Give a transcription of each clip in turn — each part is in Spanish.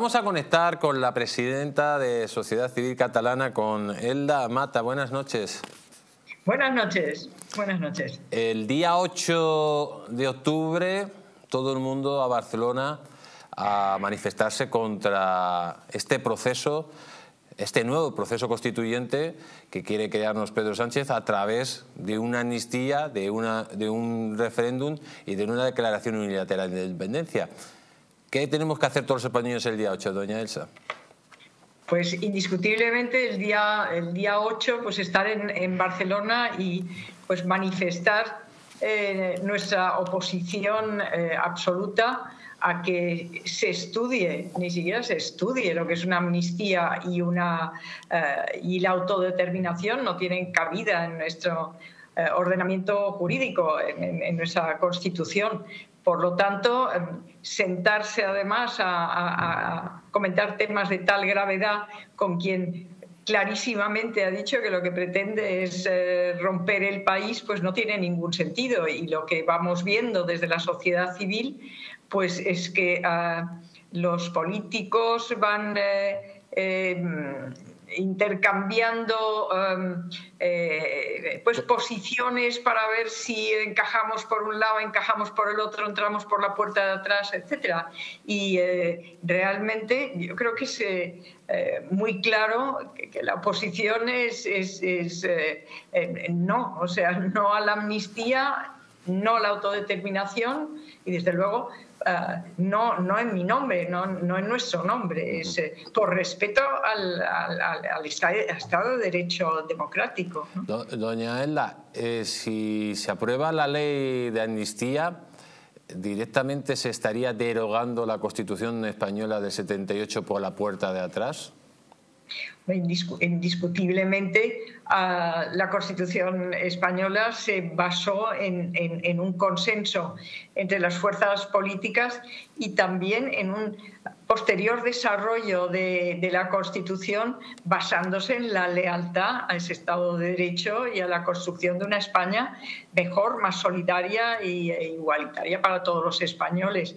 Vamos a conectar con la presidenta de Sociedad Civil Catalana, con Elda Mata. Buenas noches. Buenas noches, buenas noches. El día 8 de octubre, todo el mundo a Barcelona a manifestarse contra este proceso, este nuevo proceso constituyente que quiere crearnos Pedro Sánchez a través de una amnistía, de, una, de un referéndum y de una declaración unilateral de independencia. ¿Qué tenemos que hacer todos los españoles el día 8, doña Elsa? Pues indiscutiblemente el día, el día 8 pues estar en, Barcelona y pues manifestar eh, nuestra oposición eh, absoluta a que se estudie, ni siquiera se estudie lo que es una amnistía y, una, eh, y la autodeterminación no tienen cabida en nuestro ordenamiento jurídico, en, nuestra Constitución. Por lo tanto, em, sentarse además a, comentar temas de tal gravedad con quien clarísimamente ha dicho que lo que pretende es eh, romper el país, pues no tiene ningún sentido. Y lo que vamos viendo desde la sociedad civil, pues es que ah, los políticos van eh, em, intercambiando em, eh, pues posiciones para ver si encajamos por un lado, encajamos por el otro, entramos por la puerta de atrás, etcétera. Y eh, realmente yo creo que es eh, muy claro que, la oposición es, es, es no, o sea, no a la amnistía, no la autodeterminación y desde luego eh, no, no en mi nombre, no, no en nuestro nombre, es eh, por respeto al, al, Estado de Derecho democrático. Doña Elda, eh, si se aprueba la ley de amnistía, ¿directamente se estaría derogando la Constitución española del 78 por la puerta de atrás? Indiscutiblemente la Constitución española se basó en, un consenso entre las fuerzas políticas y también en un posterior desarrollo de, la Constitución basándose en la lealtad a ese Estado de Derecho y a la construcción de una España mejor, más solidaria e igualitaria para todos los españoles.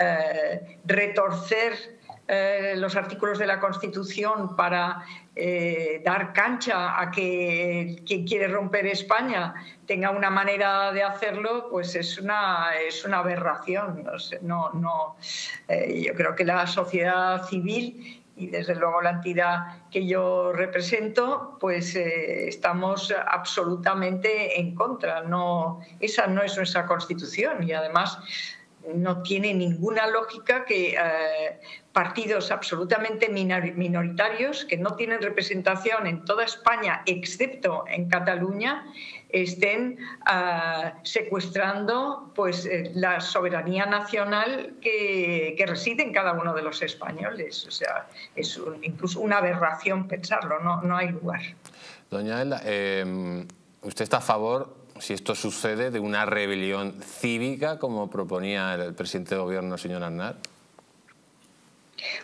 Eh, retorcer eh, los artículos de la Constitución para eh, dar cancha a que quien quiere romper España tenga una manera de hacerlo, pues es una, es una aberración. No, no, eh, yo creo que la sociedad civil y desde luego la entidad que yo represento, pues estamos absolutamente en contra. No, esa no es nuestra constitución y además no tiene ninguna lógica que eh, partidos absolutamente minoritarios que no tienen representación en toda España, excepto en Cataluña, estén eh, secuestrando pues, eh, la soberanía nacional que, reside en cada uno de los españoles. O sea, es incluso una aberración pensarlo, no, no hay lugar. Doña ¿usted está a favor si esto sucede, de una rebelión cívica, como proponía el presidente de gobierno, señor Aznar?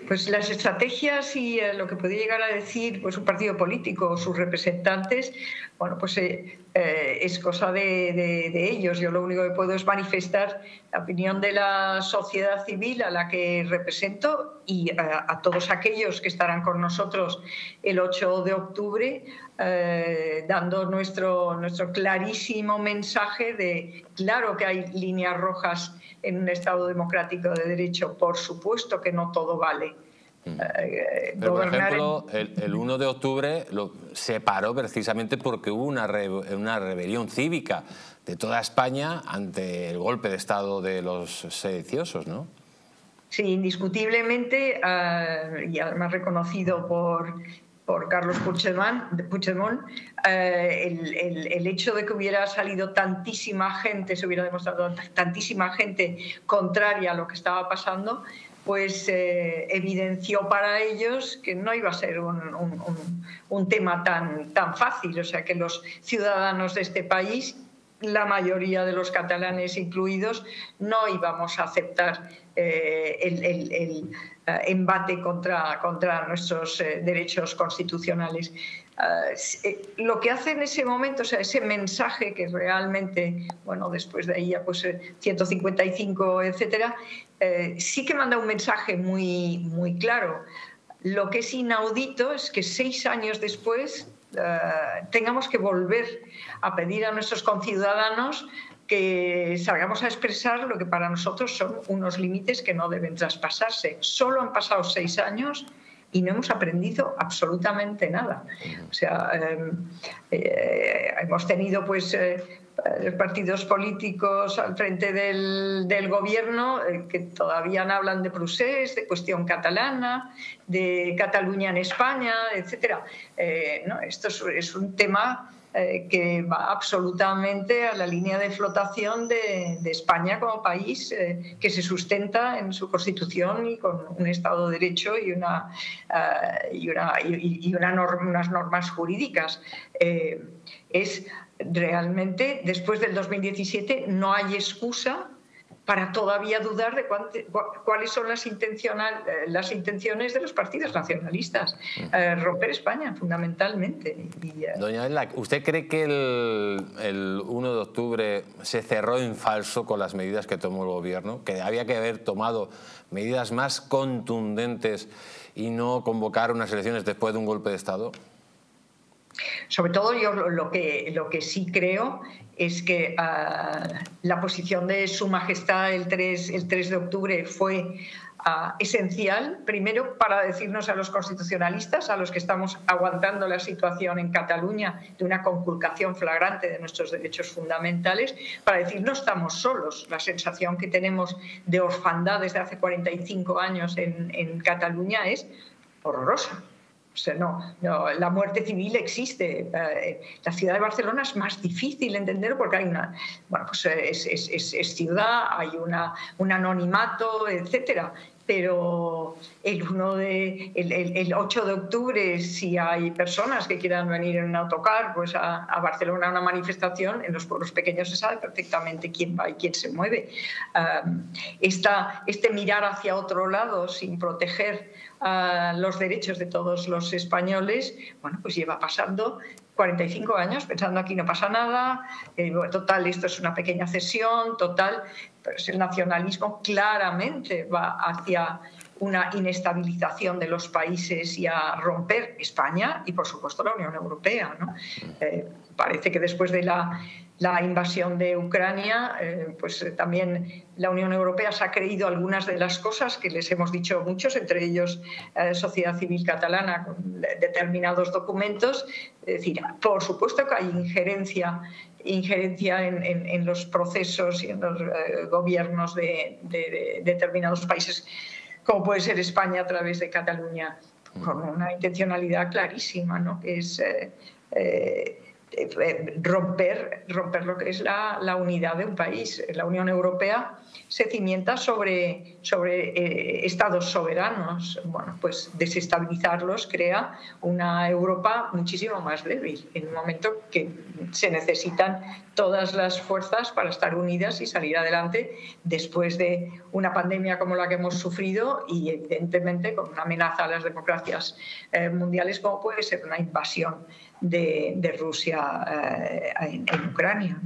Pues las estrategias y eh, lo que puede llegar a decir pues, un partido político o sus representantes, bueno, pues eh, eh, es cosa de, ellos. Yo lo único que puedo es manifestar la opinión de la sociedad civil a la que represento y a todos aquellos que estarán con nosotros el 8 de octubre, dando nuestro, nuestro clarísimo mensaje de, claro que hay líneas rojas en un Estado democrático de derecho, por supuesto que no todo vale. Eh, por ejemplo, el, 1 de octubre lo, se paró precisamente porque hubo una, una rebelión cívica de toda España ante el golpe de Estado de los sediciosos, ¿no? Sí, indiscutiblemente, eh, y además reconocido por por Carlos Puigdemont, eh, el, hecho de que hubiera salido tantísima gente, se hubiera demostrado tantísima gente contraria a lo que estaba pasando, pues eh, evidenció para ellos que no iba a ser un, tema tan, tan fácil, o sea que los ciudadanos de este país la mayoría de los catalanes incluidos, no íbamos a aceptar eh, el, el, embate contra, contra nuestros eh, derechos constitucionales. Eh, lo que hace en ese momento, o sea, ese mensaje que realmente, bueno, después de ahí ya pues 155, etcétera, sí que manda un mensaje muy, muy claro. Lo que es inaudito es que seis años después tengamos que volver a pedir a nuestros conciudadanos que salgamos a expresar lo que para nosotros son unos límites que no deben traspasarse. Solo han pasado seis años y no hemos aprendido absolutamente nada. O sea, em, eh, hemos tenido pues eh, partidos políticos al frente del, del gobierno eh, que todavía no hablan de procés, de cuestión catalana, de Cataluña en España, etc. no, esto es un tema eh, que va absolutamente a la línea de flotación de, España como país eh, que se sustenta en su constitución y con un Estado de Derecho y, una, eh, y, una, y, unas normas jurídicas. es realmente, después del 2017, no hay excusa para todavía dudar de cuáles son las, las intenciones de los partidos nacionalistas. Mm. Eh, romper España, fundamentalmente. Eh, Doña Ella, ¿usted cree que el, el 1 de octubre se cerró en falso con las medidas que tomó el gobierno? ¿Que había que haber tomado medidas más contundentes y no convocar unas elecciones después de un golpe de Estado? Sobre todo yo lo que, lo que sí creo es que ah, la posición de Su Majestad el 3, el 3 de octubre fue ah, esencial, primero para decirnos a los constitucionalistas, a los que estamos aguantando la situación en Cataluña de una conculcación flagrante de nuestros derechos fundamentales, para decir no estamos solos. La sensación que tenemos de orfandad desde hace 45 años en Cataluña es horrorosa no, la muerte civil existe. Eh, la ciudad de Barcelona es más difícil entender porque hay una, bueno, pues es, ciudad, hay una, un anonimato, etcétera. Pero el, 1 de, el, 8 de octubre, si hay personas que quieran venir en un autocar pues a, Barcelona a una manifestación, en los pueblos pequeños se sabe perfectamente quién va y quién se mueve. este mirar hacia otro lado sin proteger los derechos de todos los españoles, bueno, pues lleva pasando 45 años pensando aquí no pasa nada, eh, total, esto es una pequeña cesión, total, pero el nacionalismo claramente va hacia una inestabilización de los países y a romper España y, por supuesto, la Unión Europea. ¿no? Eh, parece que después de la la invasión de Ucrania, eh, pues eh, también la Unión Europea se ha creído algunas de las cosas que les hemos dicho muchos, entre ellos eh, Sociedad Civil Catalana, con determinados documentos. Es decir, por supuesto que hay injerencia, injerencia en, los procesos y en los gobiernos de, determinados países, como puede ser España a través de Cataluña, con una intencionalidad clarísima, ¿no? que es eh, romper, romper lo que es la, la, unidad de un país. La Unión Europea se cimienta sobre, sobre eh, estados soberanos. Bueno, pues desestabilizarlos crea una Europa muchísimo más débil en un momento que se necesitan todas las fuerzas para estar unidas y salir adelante después de una pandemia como la que hemos sufrido y evidentemente con una amenaza a las democracias eh, mundiales como puede ser una invasión de, Rusia eh, en, Ucrania.